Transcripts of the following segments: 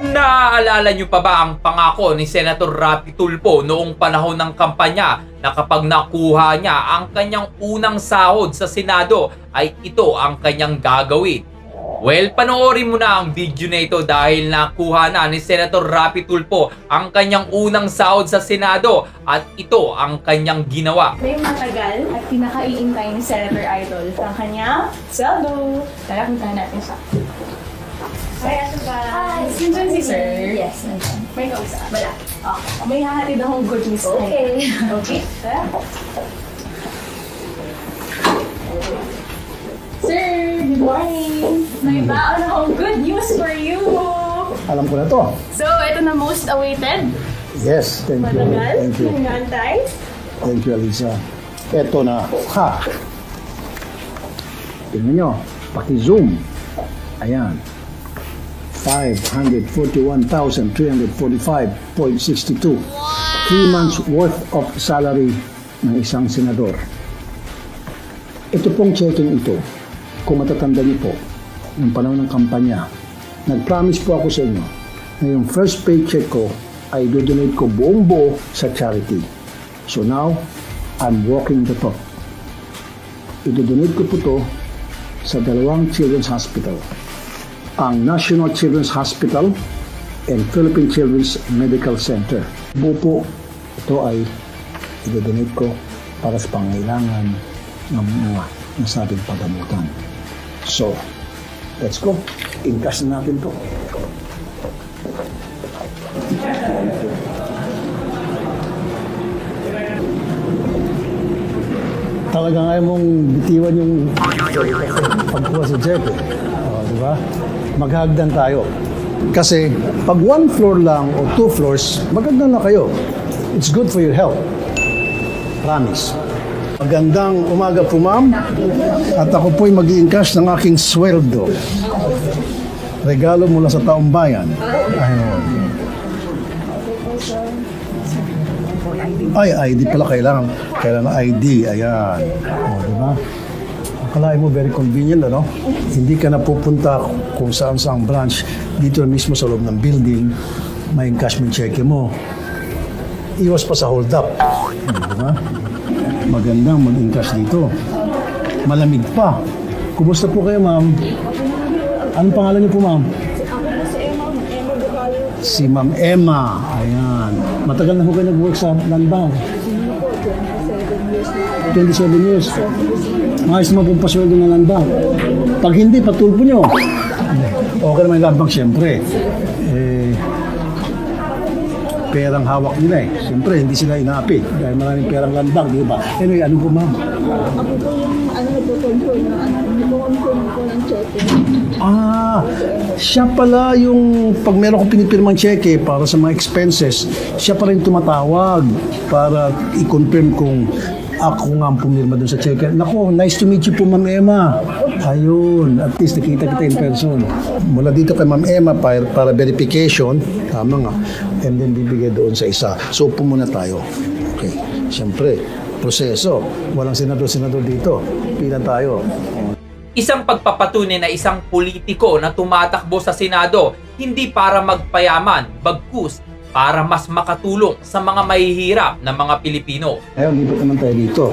Naaalala nyo pa ba ang pangako ni Senator Rapi Tulfo noong panahon ng kampanya na kapag nakuha niya ang kanyang unang sahod sa Senado ay ito ang kanyang gagawin? Well, panoorin mo na ang video na ito dahil nakuha na ni Senator Rapi Tulfo ang kanyang unang sahod sa Senado at ito ang kanyang ginawa. May matagal at pinakaiintay ni Senator Idol ang kanya sweldo. Tara, puntahan natin siya. Hi, ano ba? Hi. Nandiyan si Sir. Yes, nandiyan. May kausap. Wala. Okay. May hahatid akong good news. Okay. Okay. Tara. Sir, good morning. May baon akong good news for you. Alam ko na to. So, ito na most awaited. Yes, thank you. Matagal. Thank you. Nangantay. Thank you, Alisa. Eto na. Ha! Tingnan nyo. Paki-zoom. Ayan. 541,345.62. Three months worth of salary ng isang senador. Ito pong checking ito, kung matatanda niyo po, ng panahon ng kampanya, nag-promise po ako sa inyo na yung first paycheck ko ay dodonate ko buong buo sa charity. So now, I'm walking the talk. Idodonate ko po to sa dalawang children's hospital. Ang National Children's Hospital and Philippine Children's Medical Center. Buo po, ito ay idodonate ko para sa pangailangan ng mga nasabing pagamutan. So, let's go. Ingkas na natin to. talagang ayaw mong bitiwan yung pagkuha sa jet eh. Ba? Maghagdan tayo. Kasi pag one floor lang o two floors, maganda na kayo. It's good for your health. Promise. Magandang umaga po ma'am. At ako po'y mag cash ng aking sweldo. Regalo mula sa taong bayan. Ayun. Ay, ID pala kailangan. Kailangan ID. Ayan. O, di ba? Akalain mo very convenient, ano? Hindi ka na pupunta kung saan saan branch. Dito mismo sa loob ng building, may encashment check mo. Iwas pa sa hold up. Di ba? Magandang mag-encash dito. Malamig pa. Kumusta po kayo, ma'am? Anong pangalan niyo po, ma'am? Si Ma'am Emma. Ayan. Matagal na po kayo nag-work sa land bank. 27 years. Maayos naman pong pasweldo ng land bank. Pag hindi, patulpo nyo. Okay naman yung land bank, siyempre. Eh, perang hawak nila eh. Siyempre, hindi sila inaapi. Dahil maraming perang land bank, di ba? Anyway, ano po ma'am? Ako po yung ano nagpo-control na ano, nagpo-control po ng cheque. Ah, siya pala yung pag meron kong pinipirmang cheque para sa mga expenses, siya pala yung tumatawag para i-confirm kung ako nga ang pumirma doon sa cheque. Nako, nice to meet you po, Ma'am Emma. Ayun, at least nakita kita in person. Mula dito kay Ma'am Emma para, para verification, tama nga, and then bibigay doon sa isa. So, upo muna tayo. Okay, siyempre, proseso. Walang senador-senador dito. Pila tayo. Isang pagpapatunay na isang politiko na tumatakbo sa Senado hindi para magpayaman, bagkus para mas makatulong sa mga mahihirap na mga Pilipino. Ngayon, lipat naman tayo dito.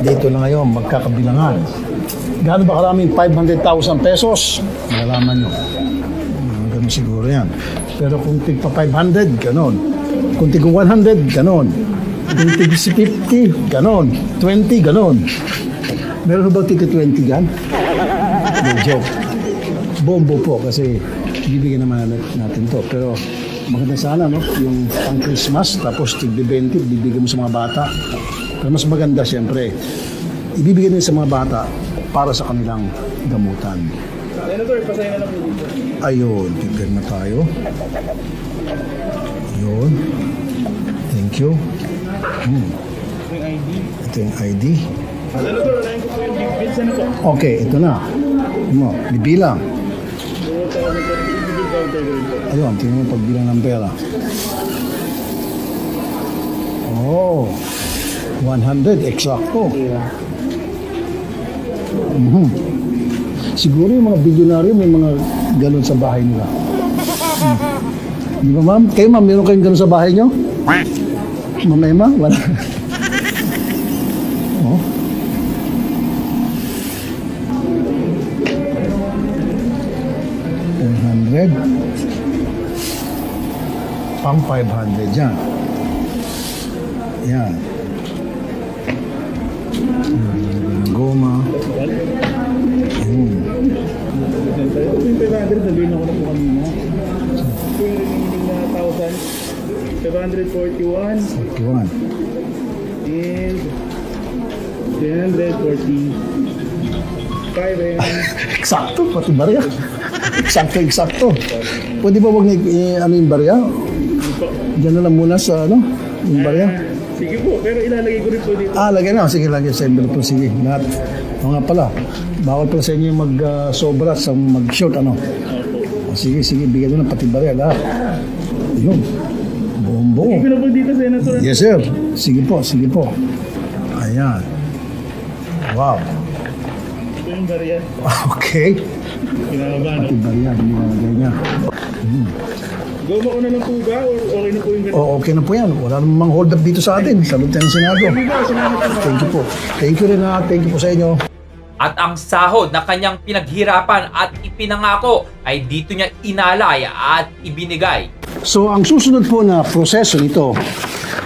Dito na ngayon, magkakabilangan. Gaano ba karaming 500,000 pesos? Malalaman nyo. Hmm, Ganun siguro yan. Pero kung tig pa 500, ganon. Kung tig 100, ganon. Kung tig 50, ganon. 20, ganon. Meron ba tig 20 gan? No joke. Bombo po kasi bibigyan naman natin to. Pero maganda sana, no? Yung pang Christmas, tapos tig 20, bibigyan mo sa mga bata. Pero mas maganda, siyempre, ibibigay din sa mga bata para sa kanilang gamutan. Ayun, tignan na tayo. Ayun. Thank you. Hmm. Ito yung ID. Ano? Okay, ito na. Mo, bibilang. 4,030 big counter po. Ayun, tingnan mo pagbilang ng pera. Oh, 100, eksakto. Mhm. Siguro yung mga bilyonaryo may mga ganun sa bahay nila. Hmm. Di ba ma'am? Kayo ma'am, meron kayong ganun sa bahay nyo? Ma'am Emma? Wala. $100. Pang 500 yan. Yan. Hmm, Goma. Yun. Yung 500, sabihin ako na po kanina. Yung remaining na 1,000. 541 41. is 340. 5 and Eksakto, pati barya. Eksakto, eksakto. Pwede ba wag ni eh, ano yung barya? Diyan na lang muna sa ano, yung barya. Sige po, pero ilalagay ko rin po dito. Ah, lagyan na. Sige, lagyan sa envelope po. Sige, lahat. O nga pala, bawal pala sa inyo yung mag-sobra sa mag-short, ano? O, sige, sige, bigyan mo na pati barya, lahat. Yun. Buong buo. Ito na po dito, Senator. Yes, sir. Sige po, sige po. Ayan. Wow. Ito yung barya. Okay. Kinakabahan. Pati barya, binilagay niya. Goma ko na po ba? Or okay na po yung ganito? O, okay na po yan. Wala namang hold up dito sa atin. Salute ng Senado. Thank you po. Thank you rin ha. Thank you po sa inyo. At ang sahod na kanyang pinaghirapan at ipinangako ay dito niya inalay at ibinigay. So, ang susunod po na proseso nito,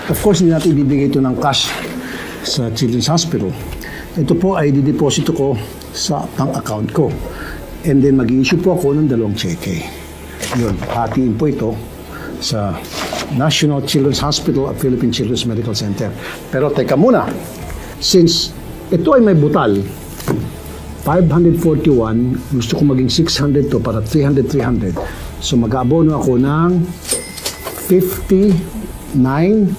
of course, hindi natin ibibigay ito ng cash sa Children's Hospital. Ito po ay dideposito ko sa bank account ko. And then, mag-issue po ako ng dalawang cheque. Yun, hatiin po ito sa National Children's Hospital at Philippine Children's Medical Center. Pero teka muna, since ito ay may butal, 541, gusto ko maging 600 to para 300, 300. So mag-aabono ako ng 59,000.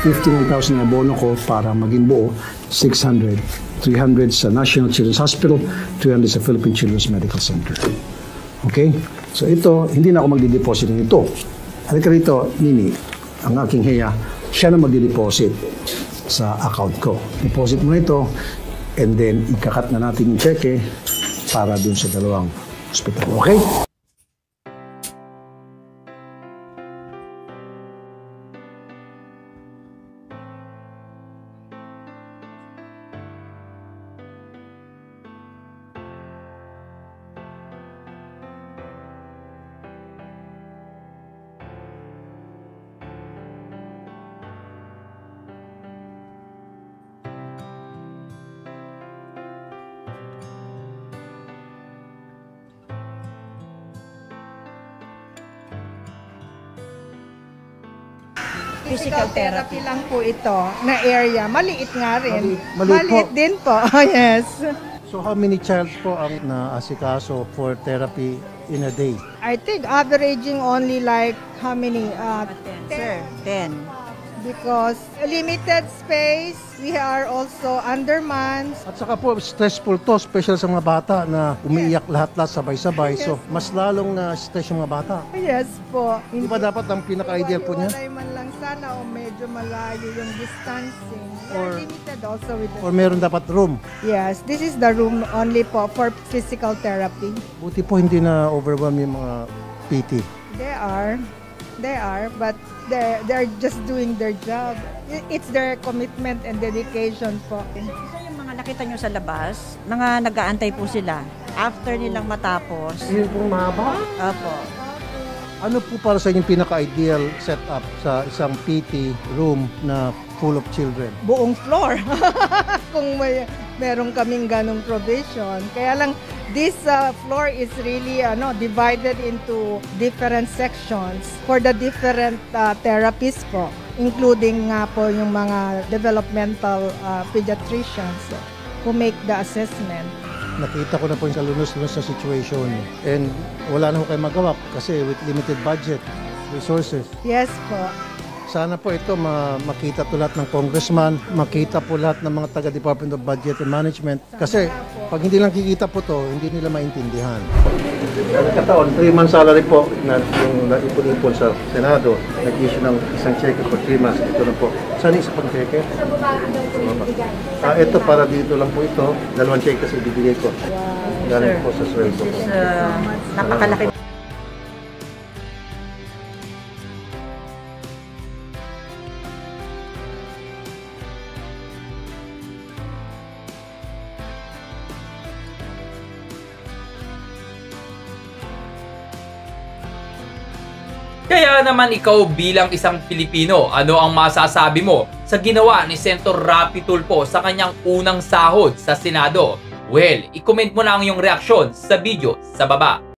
59,000 na abono ko para maging buo 600. 300 sa National Children's Hospital, 300 sa Philippine Children's Medical Center. Okay? So ito, hindi na ako magdi-deposit nito. Halika rito, Nini, ang aking heya, siya na magdi-deposit sa account ko. Deposit mo na ito, and then ikakat na natin yung cheque para dun sa dalawang hospital. Okay? Physical therapy lang po ito na area. Maliit nga rin. Mali- maliit po. din po. yes. So how many child po ang naasikaso for therapy in a day? I think averaging only like how many? Uh, Sir, 10. Because limited space, we are also undermanned. At saka po, stressful to, special sa mga bata na umiiyak lahat-lahat sabay-sabay. So, mas lalong na stress yung mga bata. Yes po. Di ba dapat ang pinaka-ideal po niya? Iwalay man lang sana o medyo malayo yung distancing. Are Or- limited also with the Or meron dapat room? Yes, this is the room only po for physical therapy. Buti po hindi na overwhelm yung mga PT. They are. They are, but they're, they're just doing their job. It's their commitment and dedication po. So yung mga nakita nyo sa labas, mga nag-aantay po sila. After nilang matapos, Yun pong mahaba. opo, Ano po para sa inyong pinaka-ideal setup sa isang PT room na full of children? Buong floor. Kung may meron kaming ganong provision. Kaya lang, this uh, floor is really ano, divided into different sections for the different uh, therapies po. Including nga po yung mga developmental uh, pediatricians who make the assessment. nakita ko na po yung kalunos-lunos na situation and wala na ho kayo magawa kasi with limited budget resources. Yes po. Sana po ito ma- makita to lahat ng congressman, makita po lahat ng mga taga Department of Budget and Management kasi pag hindi lang kikita po to, hindi nila maintindihan. Nagkataon, 3 months salary po na yung naipon-ipon sa Senado, nag-issue ng isang check for 3 months. Ito na po. Saan yung isa pang check? Ah, ito para dito lang po ito. Dalawang check kasi ibibigay ko. Galing po sa sweldo ko. uh, napakalaki Kaya naman ikaw bilang isang Pilipino, ano ang masasabi mo sa ginawa ni Senator Rapi Tulfo sa kanyang unang sahod sa Senado? Well, i-comment mo na ang iyong reaksyon sa video sa baba.